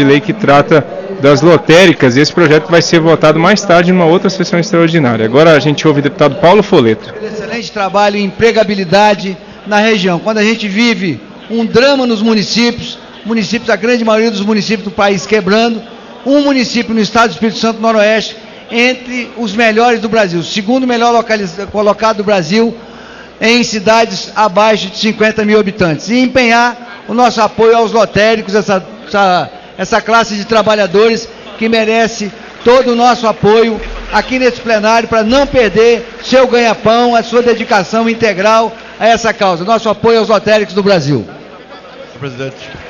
de lei que trata das lotéricas e esse projeto vai ser votado mais tarde numa outra sessão extraordinária. Agora a gente ouve o deputado Paulo Foleto. Excelente trabalho em empregabilidade na região. Quando a gente vive um drama nos municípios, municípios, a grande maioria dos municípios do país quebrando, um município no estado do Espírito Santo Noroeste entre os melhores do Brasil, segundo melhor colocado do Brasil em cidades abaixo de 50 mil habitantes. E empenhar o nosso apoio aos lotéricos, essa, essa, essa classe de trabalhadores que merece todo o nosso apoio aqui nesse plenário para não perder seu ganha-pão, a sua dedicação integral a essa causa. Nosso apoio aos lotéricos do Brasil. Presidente.